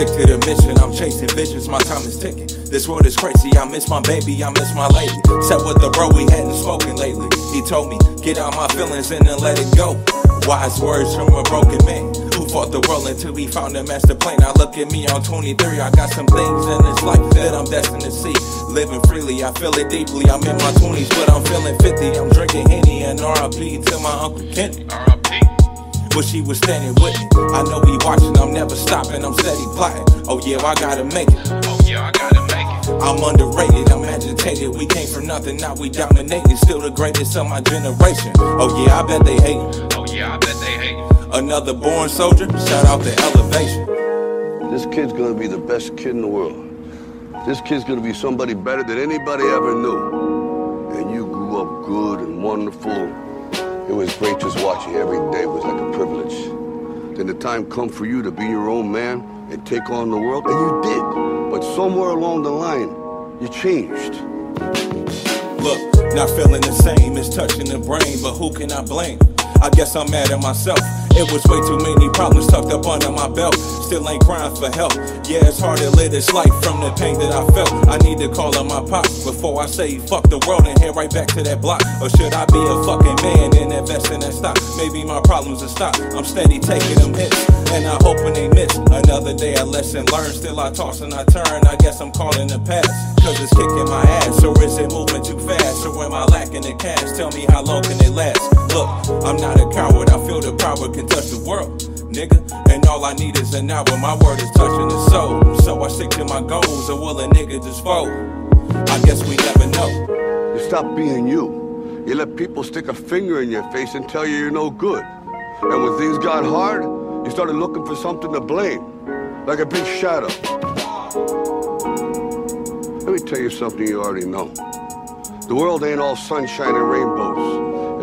stick to the mission. I'm chasing visions, my time is ticking. This world is crazy. I miss my baby, I miss my lady. Sat with the bro, we hadn't spoken lately. He told me, get out my feelings and then let it go. Wise words from a broken man who fought the world until he found a master plan. Now look at me on 23. I got some things in this life that I'm destined to see. Living freely, I feel it deeply. I'm in my 20s, but I'm feeling 50. I'm drinking Henny and RIP to my Uncle Kenny. But she was standing with me. I know he watching, I'm never stopping, I'm steady plotting. Oh yeah, I gotta make it. Oh yeah, I gotta make it. I'm underrated, I'm agitated. We came from nothing, now we dominating. Still the greatest of my generation. Oh yeah, I bet they hate. Oh yeah, I bet they hate. Another born soldier, shout out to L.Levation. This kid's gonna be the best kid in the world. This kid's gonna be somebody better than anybody ever knew. And you grew up good and wonderful. It was great just watching every day was like a privilege. Then the time come for you to be your own man and take on the world, and you did. But somewhere along the line, you changed. Look, not feeling the same as touching the brain, but who can I blame? I guess I'm mad at myself. It was way too many problems tucked up under my belt. Still ain't crying for help. Yeah, it's hard to live this life from the pain that I felt. I need to call on my pops before I say fuck the world and head right back to that block. Or should I be a fucking man and invest in that stock? Maybe my problems will stop. I'm steady taking them hits, and I hope when they miss. Another day a lesson learned. Still I toss and I turn. I guess I'm calling the past, cause it's kicking my ass. Or is it moving too fast? Or am I lacking the cash? Tell me how long can it last? Nigga. And all I need is an hour. My word is touching the soul. So I stick to my goals, or will a nigga just fold? I guess we never know. You stop being you. You let people stick a finger in your face and tell you you're no good. And when things got hard, you started looking for something to blame, like a big shadow. Let me tell you something you already know. The world ain't all sunshine and rainbows.